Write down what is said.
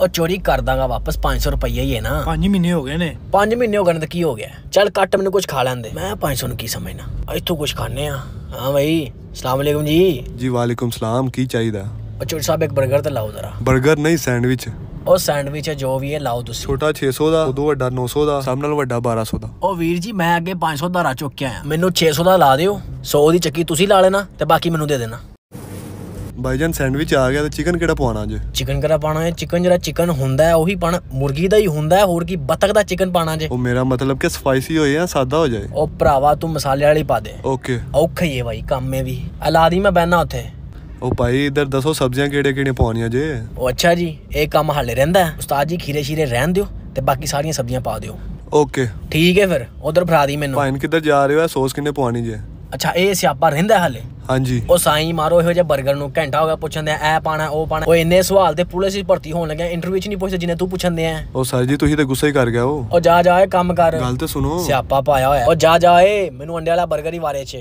ਉਹ ਚੋਰੀ ਕਰ ਦਾਂਗਾ ਵਾਪਸ 500 ਰੁਪਈਆ ਹੀ ਹੈ ਨਾ। 5 ਮਹੀਨੇ ਹੋ ਗਏ ਨੇ। 5 ਮਹੀਨੇ ਹੋ ਗਏ ਨੇ ਤਾਂ ਕੀ ਹੋ ਗਿਆ? ਚੱਲ ਕੱਟ ਮੈਨੂੰ ਕੁਝ ਖਾ ਲੈਂਦੇ ਮੈਂ 500 ਨੂੰ ਕੀ ਸਮਝਣਾ? ਇੱਥੋਂ ਕੁਝ ਖਾਣੇ ਆ ਹਾਂ ਭਾਈ ਸਲਾਮ ਅਲੈਕੁਮ ਜੀ। ਜੀ ਵਾਲੇਕੁਮ ਸਲਾਮ ਕੀ ਚਾਹੀਦਾ? ਉਹ ਚੋਰੀ ਸਾਹਿਬ ਇੱਕ 버ਗਰ ਤੇ ਲਾਓ ਜ਼ਰਾ। 버ਗਰ ਨਹੀਂ ਸੈਂਡਵਿਚ। ਉਹ ਸੈਂਡਵਿਚ ਹੈ ਜੋ ਵੀ ਹੈ ਲਾਓ ਤੁਸੀਂ। ਛੋਟਾ 600 ਦਾ ਉਦੋਂ ਵੱਡਾ 900 ਦਾ ਸਭ ਨਾਲ ਵੱਡਾ 1200 ਦਾ। ਉਹ ਵੀਰ ਜੀ ਮੈਂ ਅੱਗੇ 500 ਦਾ ਰਾ ਚੁੱਕ ਕੇ ਆਇਆ। ਮੈਨੂੰ 600 ਦਾ ਲਾ ਦਿਓ। 100 ਦੀ ਚੱਕੀ ਤੁਸੀਂ ਲਾ ਲੈਣਾ ਤੇ ਬਾਕੀ ਮੈਨੂੰ ਦੇ ਦੇਣਾ। ਭਾਈਜਾਨ ਸੈਂਡਵਿਚ ਆ ਗਿਆ ਤੇ ਚਿਕਨ ਕਿਹੜਾ ਪਵਾਉਣਾ ਜੇ ਚਿਕਨ ਕਰਾ ਪਾਣਾ ਹੈ? ਚਿਕਨ ਜਿਹੜਾ ਚਿਕਨ ਹੁੰਦਾ ਹੈ ਉਹੀ ਪਾਣਾ ਮੁਰਗੀ ਦਾ ਹੀ ਹੁੰਦਾ ਹੈ ਹੋਰ ਕੀ ਬਤਕ ਦਾ ਚਿਕਨ ਪਾਣਾ ਜੇ। ਉਹ ਮੇਰਾ ਮਤਲਬ ਕਿ ਸਪਾਈਸੀ ਹੋਏ ਜਾਂ ਸਾਦਾ ਹੋ ਜਾਏ। ਉਹ ਭਰਾਵਾ ਤੂੰ ਮਸਾਲੇ ਵਾਲੀ ਪਾ ਦੇ। ਓਕੇ। ਔਖਾ ਹੀ ਹੈ ਭਾਈ ਕੰਮ ਮੇ ਵੀ। ਅਲਾਦੀ ਮੈਂ ਬਹਿਣਾ ਉੱਥੇ। ਉਹ ਭਾਈ ਇਧਰ ਦੱਸੋ ਸਬਜ਼ੀਆਂ ਕਿਹੜੇ ਕਿਹੜੇ ਪਵਾਉਣੀਆਂ ਜੇ? ਉਹ ਅੱਛਾ ਜੀ ਇਹ ਕੰਮ ਹਾਲੇ ਰਹਿੰਦਾ ਹੈ। ਉਸਤਾਦ ਜੀ ਖੀਰੇ ਸ਼ੀਰੇ ਰਹਿਣ ਦਿਓ ਤੇ ਬਾਕੀ ਸਾਰੀਆਂ ਸਬਜ਼ੀਆਂ ਪਾ ਦਿਓ। ਓਕੇ। ਠੀਕ ਹੈ ਫਿਰ ਉਧਰ ਫੜਾ ਦੀ ਮੈਨੂੰ। ਭਾਈਨ ਕਿੱਧਰ ਜਾ ਰਹੇ ਹੋ? ਸੌਸ ਕਿੰਨੇ ਪਵਾਉਣੀ ਜੇ? ਅੱਛਾ ਇਹ ਸਿਆਪਾ ਰਹਿੰਦਾ ਹਾਲੇ? ਹਾਂਜੀ। ਉਹ ਸਾਈ ਮਾਰੋ ਇਹੋ ਜਿਹੇ 버ਗਰ ਨੂੰ ਘੰਟਾ ਹੋ ਗਿਆ ਪੁੱਛਣਦੇ ਆ ਇਹ ਪਾਣਾ ਉਹ ਪਾਣਾ। ਉਹ ਇੰਨੇ ਸਵਾਲ ਤੇ ਪੁਲਿਸ ਵਿੱਚ ਭਰਤੀ ਹੋਣ ਲੱਗਿਆ ਇੰਟਰਵਿਊ ਚ ਨਹੀਂ ਪੁੱਛਦੇ ਜਿੰਨੇ ਤੂੰ ਪੁੱਛਣਦੇ ਆ। ਉਹ ਸਰ ਜੀ ਤੁਸੀਂ ਤੇ ਗੁੱਸਾ ਹੀ ਕਰ ਗਿਆ ਉਹ ਉਹ ਜਾ ਜਾ ਇਹ ਕੰਮ ਕਰ। ਗੱਲ ਤੇ ਸੁਣੋ। ਸਿਆਪਾ ਪਾਇਆ ਹੋਇਆ। ਉਹ ਜਾ ਜਾ ਏ ਮੈਨੂੰ ਅੰਡੇ ਵਾਲਾ 버ਗਰ ਹੀ ਵਾਰੇ ਚ।